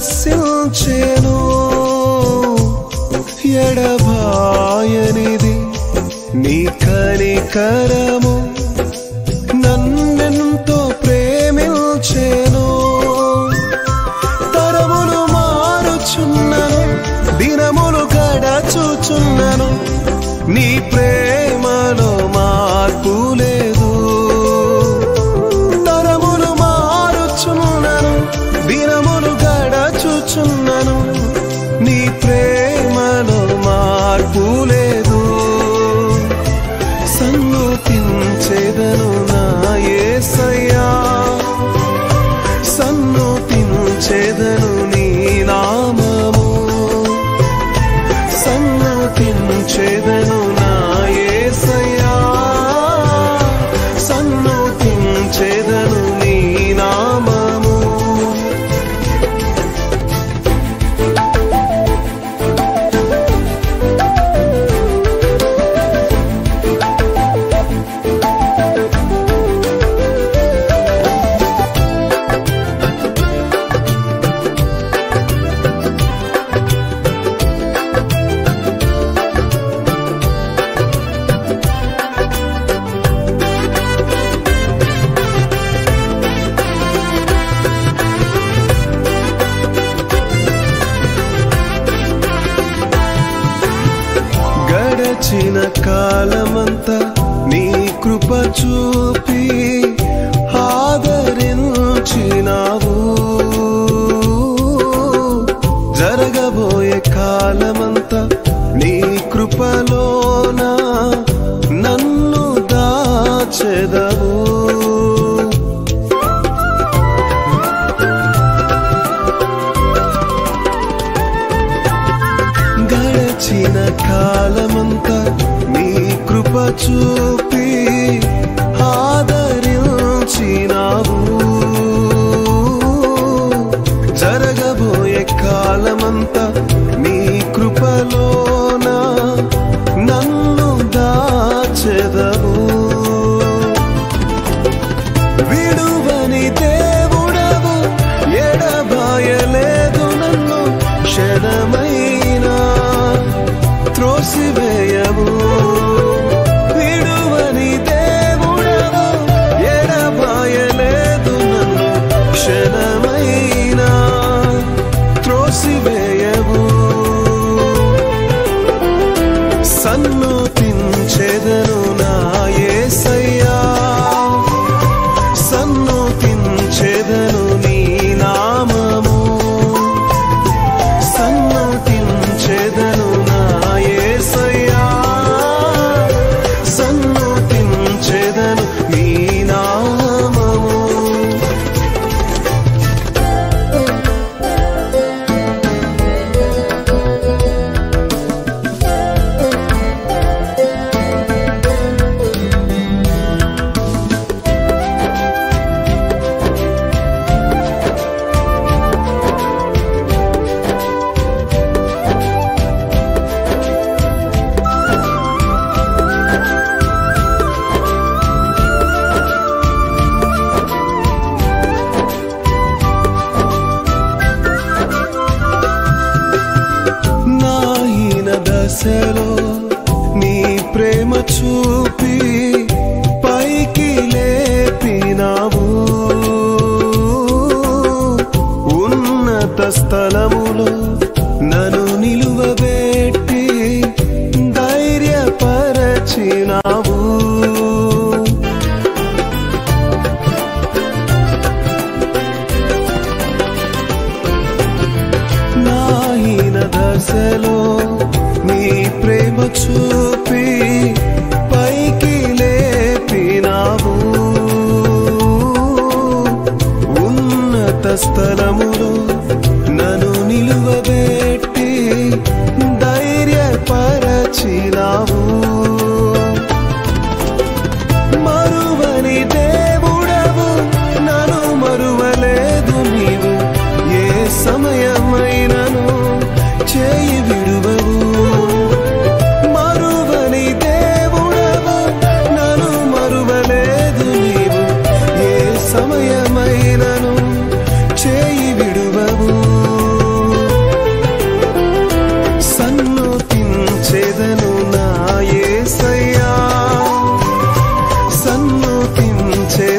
దర్శించెను ఎడబాయనిది నీ కనికరము. సన్నుతించెదను నా యేసయ్యా సన్నుతించెదను గడిచిన కాలమంతా నీ కృప చూపి ఆదరించినావు. జరగబోయే కాలమంతా నీ కృపలోన నన్ను దాచెదవో. చూపి ఆదరించినావు. జరగబోయే కాలమంతా ప్రేమ చూపి పైకి లేపినావు. ఉన్నత స్థలములు నను నిలువబెట్టి ధైర్యపరచినావు. నాయన దశలో నీ ప్రేమ చూ ಸ್ತನ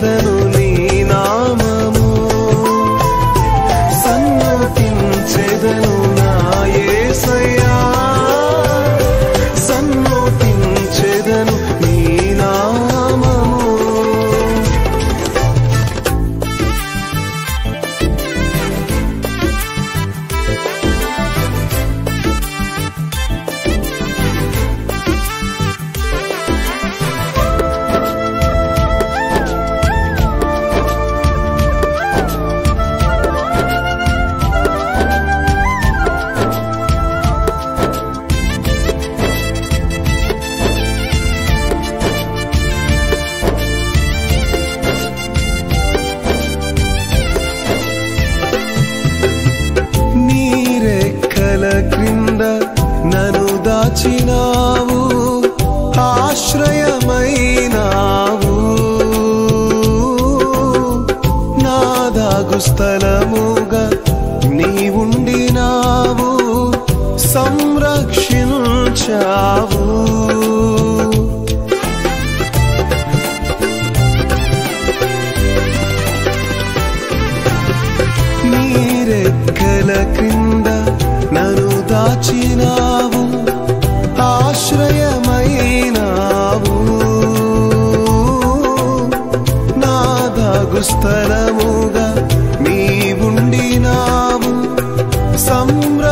than the పోయినావు నాదాగు స్థలముగా నీవుండినావు సంరక్షించావు. నీరెక్కలకి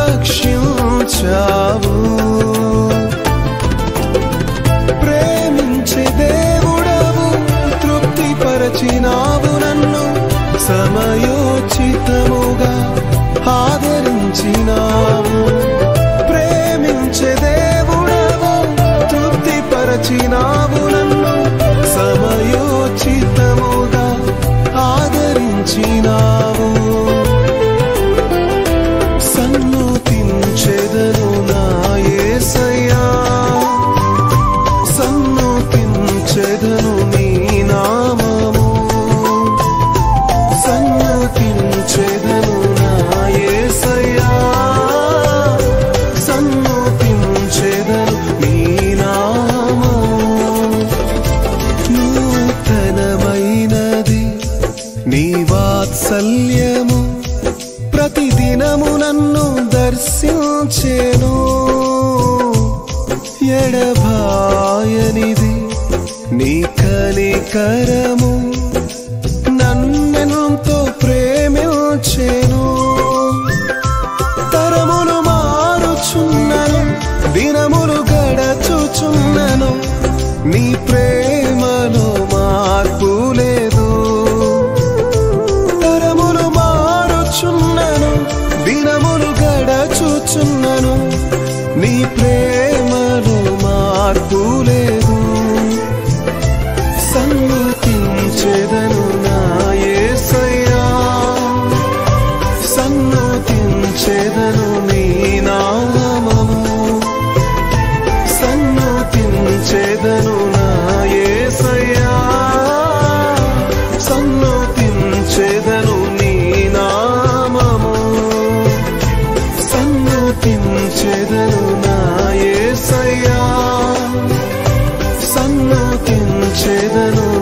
సంరక్షించావు ప్రేమించే దేవుడవు తృప్తిపరచినావు నన్ను. సమయోచితముగా ఆదరించినావు. ప్రేమించే దేవుడవు తృప్తిపరచినావు దినము నన్ను దర్శించేను. ఎడబాయనిది నీ కలికరము నన్నెంతో ప్రేమించేను. తరములు మారుచున్నను దినములు గడచుచున్నను. నీ ప్రేమలో మార్పు లేదు. సన్నుతించెదను నా సన్నుతించెదను నీ నామము. సన్నుతించెదను నా సన్నుతించెదను నీ నామము. సన్నుతించెదను సన్నుతించెదను